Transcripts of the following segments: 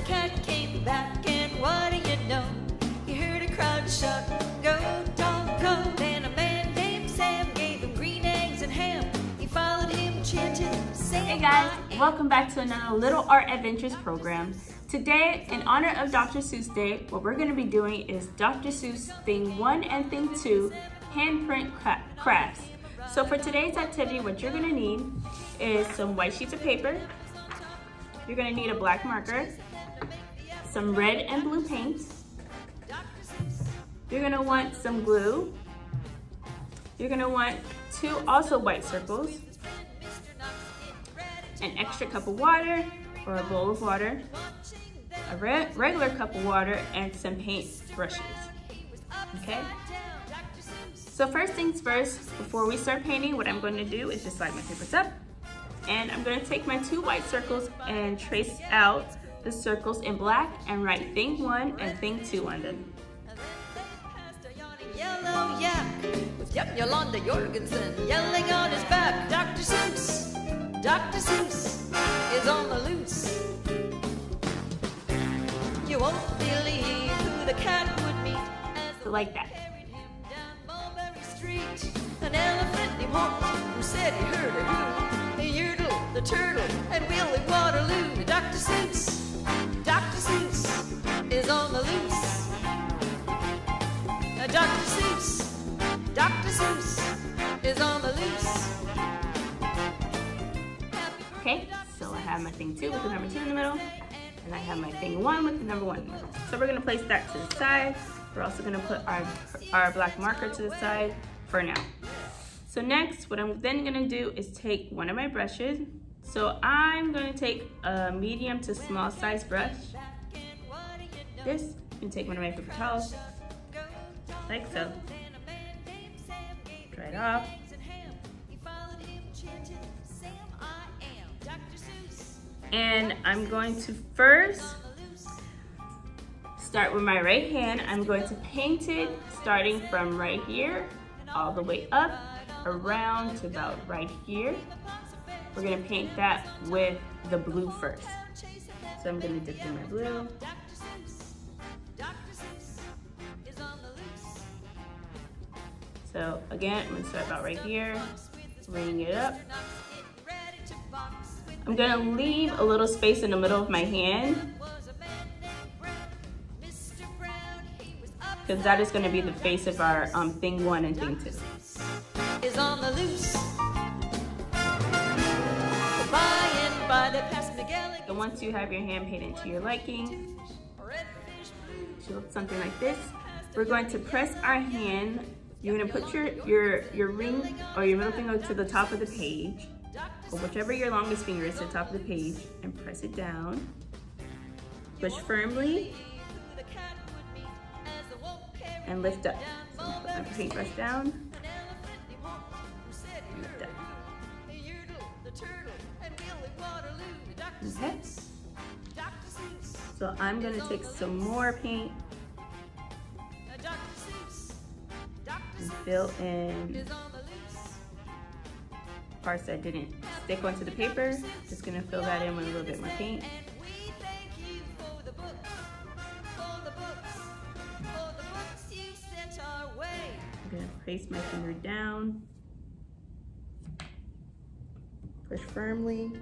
the cat came back, and what do you know? He heard a crowd shout, Go, dog, go. Then a man named Sam gave him green eggs and ham. He followed him, chanting. Hey guys, welcome back to another Little Art Adventures program. Today, in honor of Dr. Seuss Day, what we're going to be doing is Dr. Seuss Thing 1 and Thing 2 handprint cra- crafts. So for today's activity, what you're going to need is some white sheets of paper. You're going to need a black marker, some red and blue paint. You're to want some glue. You're to want two also white circles, an extra cup of water or a bowl of water, a re regular cup of water, and some paint brushes. Okay? So first things first, before we start painting, what I'm going to do is just slide my papers up. And I'm going to take my two white circles and trace out the circles in black and write thing one and thing two on them. Yellow yak with Yep Yolanda Jorgensen yelling on his back. Dr. Seuss, Dr. Seuss is on the loose. You won't believe who the cat would meet as So like that. carried him down Mulberry Street. An elephant named who said he heard a Yertle, the turtle, and Willie Waterloo. Dr. Seuss, Dr. Seuss is on the loose. Uh, Dr. Seuss, Dr. Seuss is on the loose. Okay, so I have my thing two with the number two in the middle, and I have my thing one with the number one. So we're gonna place that to the side. We're also gonna put our, our black marker to the side for now. So next, what I'm then gonna do is take one of my brushes. So I'm gonna take a medium to small size brush. This, and take one of my paper towels, like so. Dry it off. And I'm going to first start with my right hand. I'm going to paint it starting from right here all the way up around to about right here. We're gonna paint that with the blue first. So I'm gonna dip in my blue. So again, I'm gonna start about right here, bring it up. I'm gonna leave a little space in the middle of my hand because that is gonna be the face of our um, thing one and thing two. is on the loose. And by, they passed Miguel So once you have your hand painted to your liking, it should look something like this. We're going to press our hand. You're gonna put your, your, your ring or your middle finger to the top of the page, or whichever your longest finger is to the top of the page, and press it down. Push firmly and lift up. So put my paintbrush down. Lift up. Okay. So I'm gonna take some more paint and fill in parts that didn't stick onto the paper. Just gonna fill that in with a little bit more paint. I'm gonna place my finger down. Push firmly.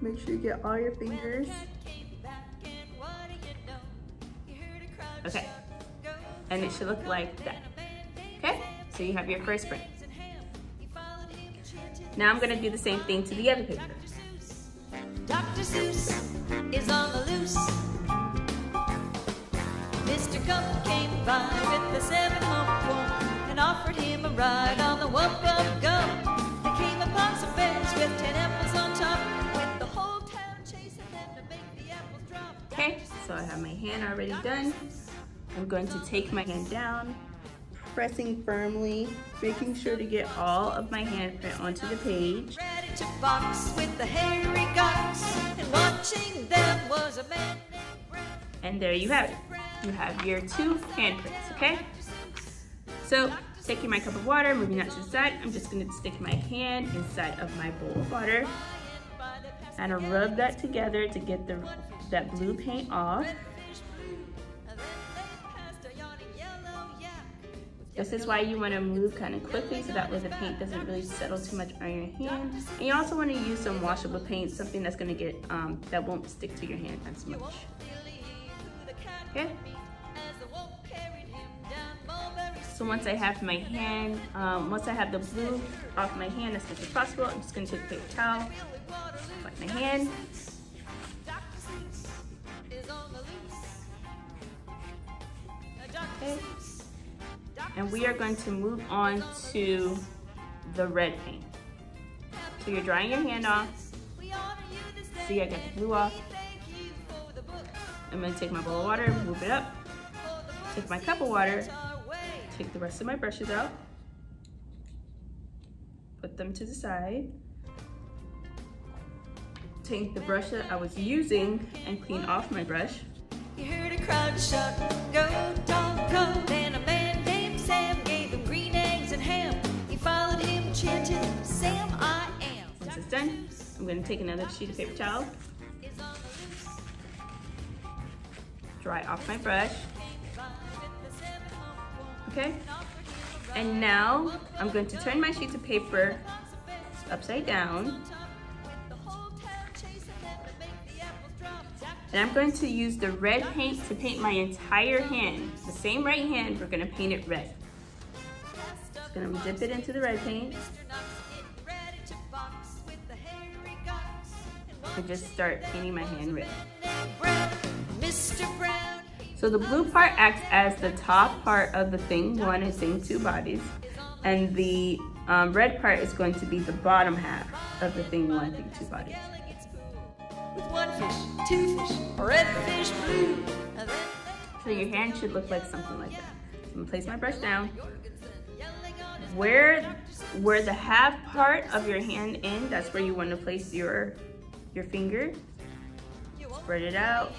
Make sure you get all your fingers. Okay. And it should look like that. So you have your first print. Now I'm gonna do the same thing to the other paper. Dr. Seuss is on the loose. Mr. Gump came by with the seven hump and offered him a ride on the Wump of Gump. They came upon some bears with ten apples on top, with the whole town chasing them to make the apples drop. Okay, so I have my hand already done. I'm going to take my hand down, pressing firmly, making sure to get all of my handprint onto the page. Ready to box with the hairy gocks, and watching them was a man. And there you have it. You have your two handprints, okay? So taking my cup of water, moving that to the side, I'm just gonna stick my hand inside of my bowl of water and rub that together to get the that blue paint off. This is why you want to move kind of quickly so that way the paint doesn't really settle too much on your hand. And you also want to use some washable paint, something that's going to get, um, that won't stick to your hand as much. Okay. So once I have my hand, um, once I have the blue off my hand as much as possible, I'm just going to take a paper towel, wipe my hand. Okay and we are going to move on to the red paint. So you're drying your hand off. See, I got the blue off. I'm gonna take my bowl of water, move it up, take my cup of water, take the rest of my brushes out, put them to the side, take the brush that I was using and clean off my brush. You heard a crowd shout, go, go, done, I'm gonna take another sheet of paper towel, dry off my brush. Okay? And now I'm going to turn my sheet of paper upside down. And I'm going to use the red paint to paint my entire hand. The same right hand, we're gonna paint it red. Just gonna dip it into the red paint. And just start painting my hand red. So the blue part acts as the top part of the thing one and thing two bodies. And the um, red part is going to be the bottom half of the thing one, thing two bodies. With one fish, two fish, red fish, blue. So your hand should look like something like that. I'm gonna place my brush down where where the half part of your hand in, that's where you want to place your your finger. Spread it out.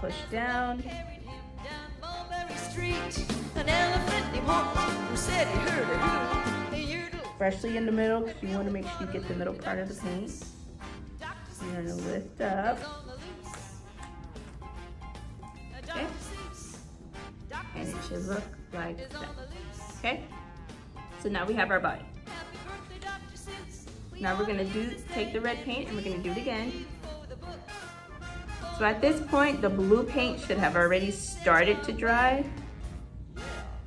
Push down. Freshly in the middle, because you want to make sure you get the middle part of the paint. You're going to lift up. Okay. And it should look like that. Okay? So now we have our body. Now we're gonna do take the red paint and we're gonna do it again. So at this point, the blue paint should have already started to dry.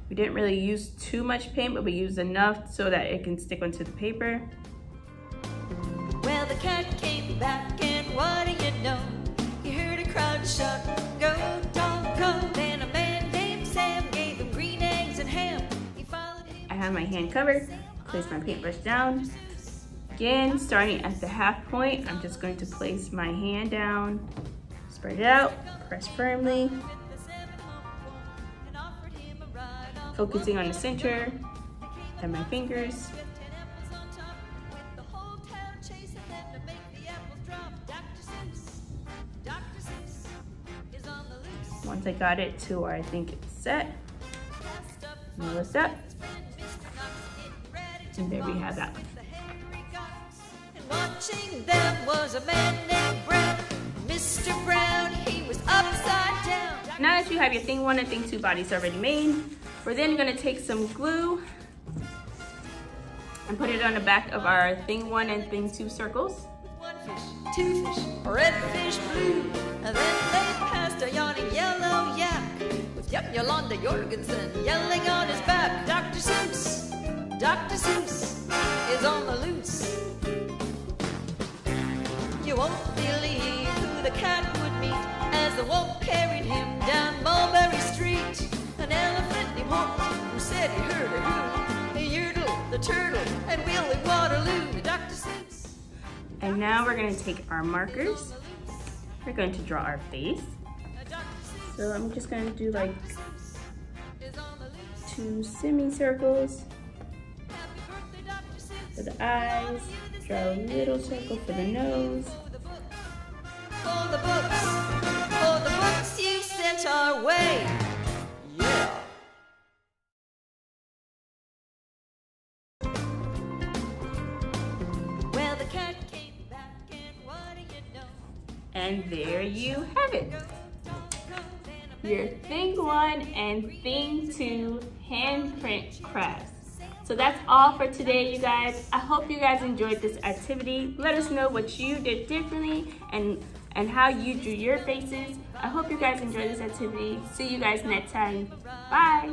We didn't really use too much paint, but we used enough so that it can stick onto the paper. Well, the cat came back and what do you know? He heard a crowd shout, go, dog, go. have my hand covered, place my paintbrush down. Again, starting at the half point, I'm just going to place my hand down, spread it out, press firmly, focusing on the center and my fingers. Once I got it to where I think it's set, lift up. And there we have that one. Watching them was a man named Brown. Mr. Brown, he was upside down. Now that you have your thing one and thing two bodies already made, we're then gonna take some glue and put it on the back of our thing one and thing two circles. One fish, two fish, red fish, blue. And then they passed a yawning yellow yak with Yup Yolanda Jorgensen yelling on his back. Dr. Seuss. Dr. Seuss is on the loose. You won't believe who the cat would meet as the wolf carried him down Mulberry Street. An elephant named who said he heard a who. A Yertle, the turtle, and Willie Waterloo. Dr. Seuss. And now we're going to take our markers. We're going to draw our face. So I'm just going to do like two semicircles for the eyes, draw a little circle for the nose. For the books, for the books you sent our way. Yeah. Well, the cat came back and what do you know? And there you have it. Your thing one and thing two handprint crafts. So that's all for today, you guys. I hope you guys enjoyed this activity. Let us know what you did differently and, and how you drew your faces. I hope you guys enjoyed this activity. See you guys next time. Bye.